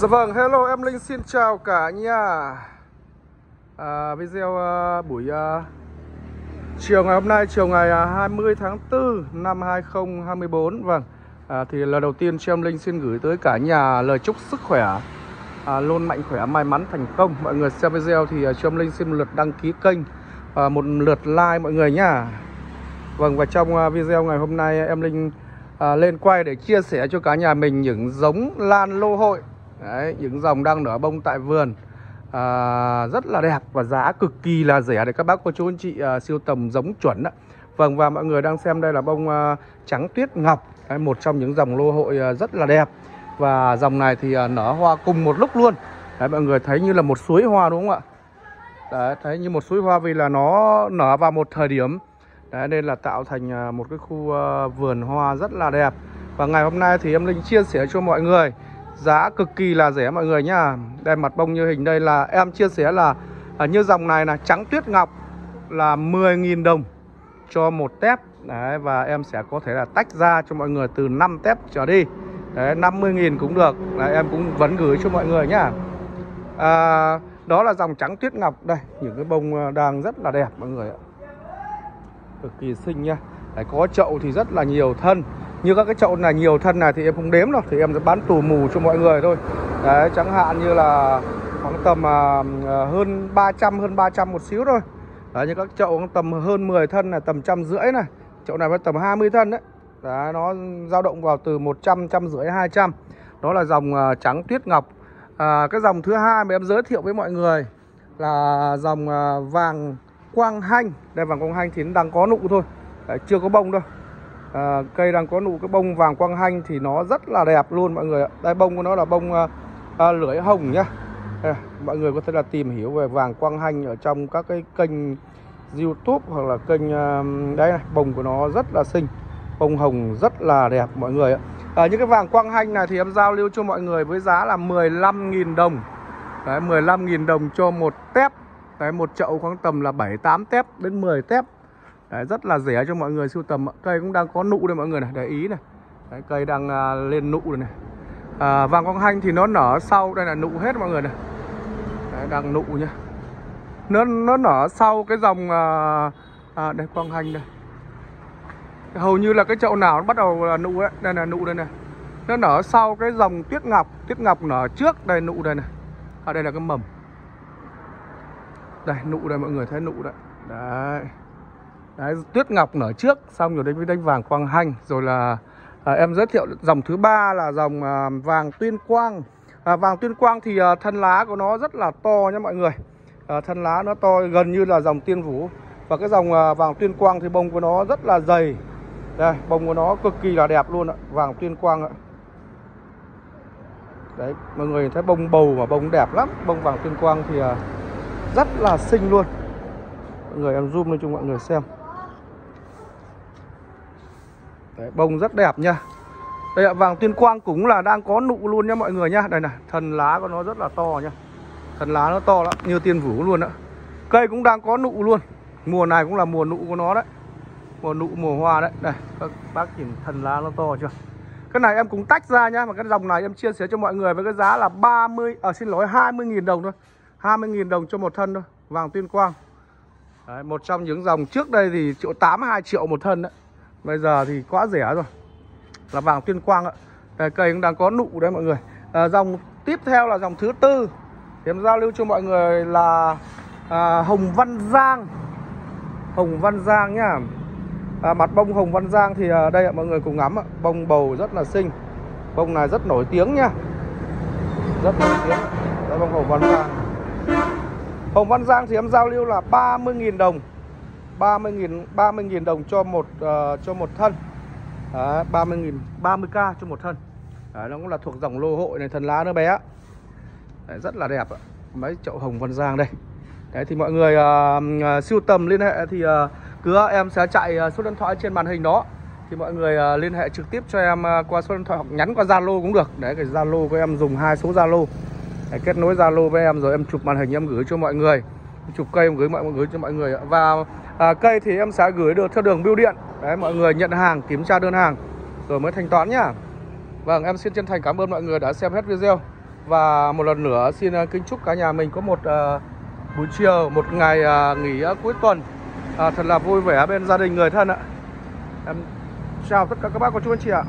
Dạ vâng, hello em Linh xin chào cả nhà à, Video uh, buổi uh, chiều ngày hôm nay, chiều ngày à, uh, 20 tháng 4 năm 2024 Vâng, à, thì lần đầu tiên cho em Linh xin gửi tới cả nhà lời chúc sức khỏe à, Luôn mạnh khỏe, may mắn, thành công. Mọi người xem video thì uh, cho em Linh xin một lượt đăng ký kênh uh, Một lượt like mọi người nhá Vâng, và trong uh, video ngày hôm nay em Linh à, lên quay để chia sẻ cho cả nhà mình những giống lan lô hội. Đấy, những dòng đang nở bông tại vườn. À, rất là đẹp và giá cực kỳ là rẻ. Để các bác cô chú anh chị à, siêu tầm giống chuẩn đó. Vâng và mọi người đang xem đây là bông à, trắng tuyết ngọc. Đấy, một trong những dòng lô hội à, rất là đẹp. Và dòng này thì à, nở hoa cùng một lúc luôn. Đấy, mọi người thấy như là một suối hoa đúng không ạ? Đấy, thấy như một suối hoa vì là nó nở vào một thời điểm. Đấy, nên là tạo thành à, một cái khu à, vườn hoa rất là đẹp. Và ngày hôm nay thì em Linh chia sẻ cho mọi người. Giá cực kỳ là rẻ mọi người nhá. Đây mặt bông như hình đây là em chia sẻ là à, Như dòng này là trắng tuyết ngọc Là 10.000 đồng cho một tép. Đấy và em sẽ có thể là tách ra cho mọi người từ 5 tép trở đi. Đấy 50.000 cũng được. Đấy em cũng vẫn gửi cho mọi người nhá. À, Đó là dòng trắng tuyết ngọc. Đây những cái bông à, đang rất là đẹp mọi người ạ. Cực kỳ xinh nhá. Đấy, Có chậu thì rất là nhiều thân như các cái chậu này nhiều thân này thì em không đếm đâu thì em sẽ bán tù mù cho mọi người thôi. Đấy chẳng hạn như là khoảng tầm à, à hơn 300 hơn 300 một xíu thôi. Đấy như các chậu tầm hơn 10 thân là tầm trăm rưỡi này. Chậu này phải tầm 20 thân đấy. Đấy nó dao động vào từ 100 trăm rưỡi 200 đó là dòng à, trắng tuyết ngọc. À, cái dòng thứ hai mà em giới thiệu với mọi người là dòng à, vàng quang hanh. Đây vàng quang hanh thì nó đang có nụ thôi. Đấy, chưa có bông đâu à, cây đang có nụ cái bông vàng quang hanh thì nó rất là đẹp luôn mọi người ạ. Đây bông của nó là bông à, à, lưỡi hồng nhá. À, mọi người có thể là tìm hiểu về vàng quang hanh ở trong các cái kênh youtube hoặc là kênh à, đấy này bông của nó rất là xinh bông hồng rất là đẹp mọi người ạ. À, những cái vàng quang hanh này thì em giao lưu cho mọi người với giá là 15.000 đồng. Đấy 15.000 đồng cho một tép. Đấy một chậu khoảng tầm là 7 8 tép đến 10 tép. Đấy, rất là rẻ cho mọi người sưu tầm cây cũng đang có nụ đây mọi người này. Để ý này. Đấy, cây đang à, lên nụ rồi này. À, vàng quang hanh thì nó nở sau. Đây là nụ hết mọi người này. Đấy, đang nụ nhá. Nó nó nở sau cái dòng à, à, đây quang hanh đây. Hầu như là cái chậu nào nó bắt đầu là nụ đấy. Đây là nụ đây này. Nó nở sau cái dòng tuyết ngọc. Tuyết ngọc nở trước đây nụ đây này. Ở à, đây là cái mầm. Đây nụ đây mọi người thấy nụ đấy. Đấy. Đấy, tuyết ngọc nở trước xong rồi đến với đánh vàng quang hanh rồi là à, em giới thiệu dòng thứ ba là dòng à, vàng tuyên quang. À, vàng tuyên quang thì à, thân lá của nó rất là to nhé mọi người. À, thân lá nó to gần như là dòng tiên vũ. Và cái dòng à, vàng tuyên quang thì bông của nó rất là dày. Đây bông của nó cực kỳ là đẹp luôn ạ vàng tuyên quang ạ. Đấy mọi người thấy bông bầu mà bông đẹp lắm. Bông vàng tuyên quang thì à, rất là xinh luôn. Mọi người em zoom lên cho mọi người xem. Đấy, bông rất đẹp nha. Đây ạ, vàng tuyên quang cũng là đang có nụ luôn nha mọi người nha. Đây này, thân lá của nó rất là to nha. Thân lá nó to lắm, như tiên vũ luôn ạ. Cây cũng đang có nụ luôn. Mùa này cũng là mùa nụ của nó đấy. Mùa nụ, mùa hoa đấy. Đây, các bác nhìn thân lá nó to chưa? Cái này em cũng tách ra nhá Mà cái dòng này em chia sẻ cho mọi người với cái giá là 30, à xin lỗi 20.000 đồng thôi. 20.000 đồng cho một thân thôi Vàng tuyên quang. Đấy, một trong những dòng trước đây thì triệu 8 2 triệu một thân đấy. Bây giờ thì quá rẻ rồi. Là vàng tuyên quang ạ. Cây cũng đang có nụ đấy mọi người. À, Dòng tiếp theo là dòng thứ tư. Thì em giao lưu cho mọi người là à, Hồng Văn Giang. Hồng Văn Giang nhá. À, Mặt bông Hồng Văn Giang thì à, đây ạ mọi người cùng ngắm ạ. Bông bầu rất là xinh. Bông này rất nổi tiếng nha Rất nổi tiếng. Đây bông Hồng Văn Giang. Hồng Văn Giang thì em giao lưu là 30.000 đồng. 30.000 30.000 đồng cho một uh, cho một thân. Đấy, 30.000 30k cho một thân. Đấy, nó cũng là thuộc dòng lô hội này, thân lá nó bé. Đấy, rất là đẹp ạ. Mấy chậu hồng Văn Giang đây. Đấy thì mọi người uh, uh, siêu tầm liên hệ thì uh, cứ em sẽ chạy uh, số điện thoại trên màn hình đó. Thì mọi người uh, liên hệ trực tiếp cho em uh, qua số điện thoại hoặc nhắn qua Zalo cũng được. Đấy cái Zalo của em dùng hai số Zalo. Kết nối Zalo với em rồi em chụp màn hình em gửi cho mọi người chụp cây em gửi mọi người cho mọi người và à, cây thì em sẽ gửi được theo đường bưu điện. Đấy mọi người nhận hàng kiểm tra đơn hàng rồi mới thanh toán nhá. Vâng em xin chân thành cảm ơn mọi người đã xem hết video. Và một lần nữa xin à, kính chúc cả nhà mình có một à, buổi chiều một ngày à, nghỉ à, cuối tuần. À, thật là vui vẻ bên gia đình người thân ạ. Em chào tất cả các bác cô chú anh chị ạ.